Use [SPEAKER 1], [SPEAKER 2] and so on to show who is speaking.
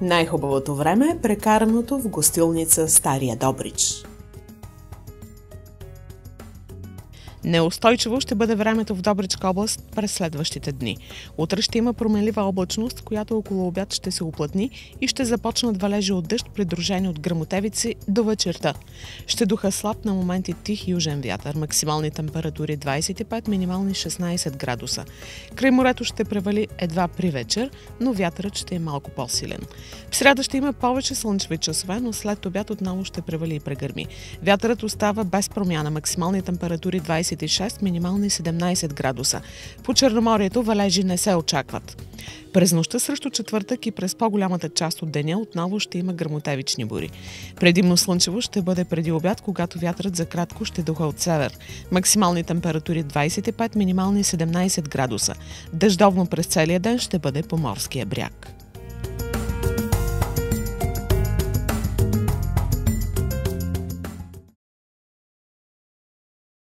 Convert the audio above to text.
[SPEAKER 1] Най-хубавото време е прекараното в гостилница Стария Добрич. Неустойчиво ще бъде времето в Добричка област през следващите дни. Утре ще има променлива облачност, която около обяд ще се оплътни и ще започнат валежи от дъжд, придружени от грамотевици до вечерта. Ще духа слаб на моменти тих южен вятър, максимални температури 25, минимални 16 градуса. Край морето ще превали едва при вечер, но вятърът ще е малко по-силен. В среда ще има повече слънчеви часове, но след обяд отново ще превали и прегърми. Вятърът остава без промяна, максимални температури 20 26, минимални 17 градуса. По Черноморието валежи не се очакват. През нощта срещу четвъртък и през по-голямата част от деня отново ще има грамотевични бури. Предимно слънчево ще бъде преди обяд, когато вятърът за кратко ще духа от север. Максимални температури 25, минимални 17 градуса. Дъждовно през целия ден ще бъде по морския бряг.